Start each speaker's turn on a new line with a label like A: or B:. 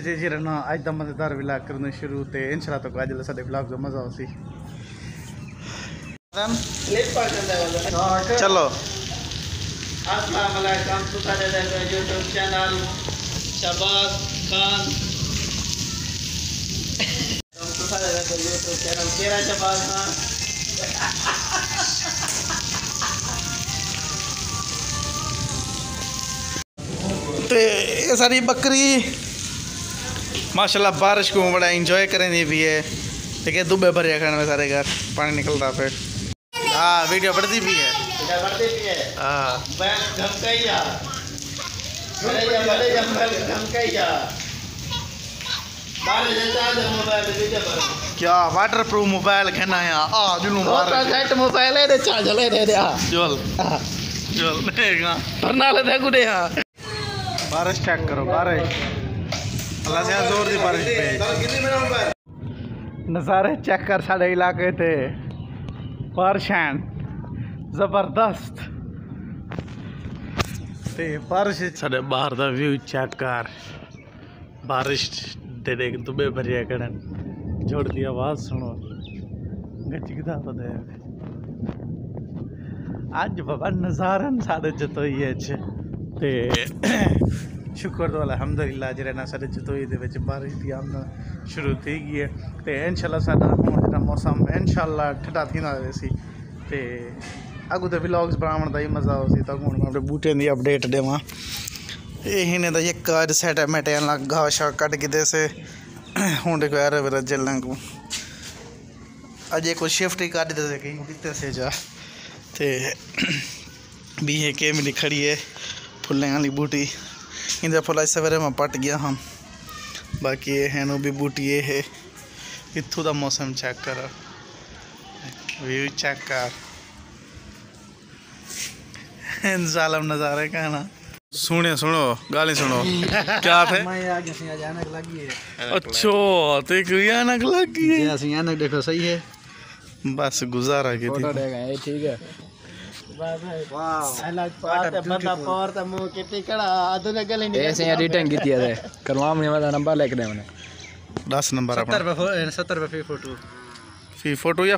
A: जी जी रना आज का मज़ेदार ब्लाग
B: करने शुरू तो इन शाला
A: तक
B: अज साढ़े ब्लाग जो मज़ा आसी चलो. YouTube channel Shahbaz Khan. YouTube channel केरा खान.
A: ते सारी बकरी माशाल्लाह बारिश को बड़ा एंजॉय करें ये भी है। देखिए दुबे भरे खाने में सारे घर। पानी निकलता फिर। हाँ वीडियो बढ़ती भी है।
B: है।
A: हाँ
B: है
A: क्या वाटर प्रूफ मोबाइल कहना है आ जुनू मार
B: सेट मोबाइल है चार्ज ले दे दे
A: जोल। जोल देगा
B: वरना ले दे गुडे हाँ
A: बारिश चेक करो बारिश। जोर दी बारिश पे नज़ारे चेक कर साढ़े इलाके थे बारिश हैं ਜ਼ਬਰਦਸਤ ਤੇ ਬਾਰਿਸ਼ ਸਾਡੇ ਬਾਹਰ ਦਾ ਵਿਊ ਚੈੱਕ ਕਰ ਬਾਰਿਸ਼ ਦੇ ਦੇਖ ਦੁਬੇ ਭਰਿਆ ਕਰਨ ਜੋੜ ਦੀ ਆਵਾਜ਼ ਸੁਣੋ ਗੱਜਦਾ ਪਤਾ ਹੈ ਅੱਜ ਬਾਬਾ ਨਜ਼ਾਰਨ ਸਾਡੇ ਜਤੋਈ ਚ ਤੇ ਸ਼ੁਕਰ ਤੋਂ ਅਲਹਮਦੁਲਿਲਾ ਜਿਹੜਾ ਨਾ ਸਾਡੇ ਚਤੋਈ ਦੇ ਵਿੱਚ ਬਾਰਿਸ਼ ਦੀ ਆਮਦ ਸ਼ੁਰੂ થઈ ਗਈ ਹੈ ਤੇ ਇਨਸ਼ਾਅੱਲਾ ਸਾਡਾ ਜਿਹੜਾ ਮੌਸਮ ਇਨਸ਼ਾਅੱਲਾ ਠੰਡਾ ਥੀਂਦਾ ਰਹੇ ਸੀ ਤੇ ਅਗੂ ਦੇ ਵਲੌਗਸ ਬਣਾਉਣ ਦਾ ਹੀ ਮਜ਼ਾ ਆਉ ਸੀ ਤਾਂ ਹੁਣ ਮੈਂ ਆਪਣੇ ਬੂਟਿਆਂ ਦੀ ਅਪਡੇਟ ਦੇਵਾਂ ਇਹ ਨੇ ਤਾਂ ਇੱਕ ਅੱਜ ਸੈਟ ਮੈਟਿਆਂ ਲੱਗਾ ਸ਼ਾ ਕੱਢ ਕੇ ਸੇ ਹੁਣ ਦੇਖੋ ਯਾਰ ਮੇਰਾ ਜੱਲਾਂ ਕੋ ਅਜੇ ਕੋਈ ਸ਼ਿਫਟ ਹੀ ਕੱਢ ਦੇ ਸੇ ਕਹੀਂ ਕਿਤੇ ਸੇ ਜਾ ਤੇ ਵੀ ਇਹ ਕਿ ਮਿਲੀ ਖੜੀ ਹੈ ਫੁੱਲਾਂ ਵਾਲੀ ਬੂਟੀ इंदिरा फलाई सवेरे में पट गया हम बाकी ये है भी बूट ये है। इतू का मौसम चेक करो। व्यू चेक कर। जालम नज़ारे का ना सुने सुनो गाली सुनो। क्या थे
B: अचानक लगी है।
A: तो अच्छो ते अचानक लगी है।
B: देखो सही है।
A: बस गुजारा की
B: ठीक है। ऐसे एडिटिंग की थी। है करवा में वाला नंबर लेके दे मैंने
A: दस नंबर
B: 70 रुपए फ़ोटो
A: फ़ी फ़ोटो या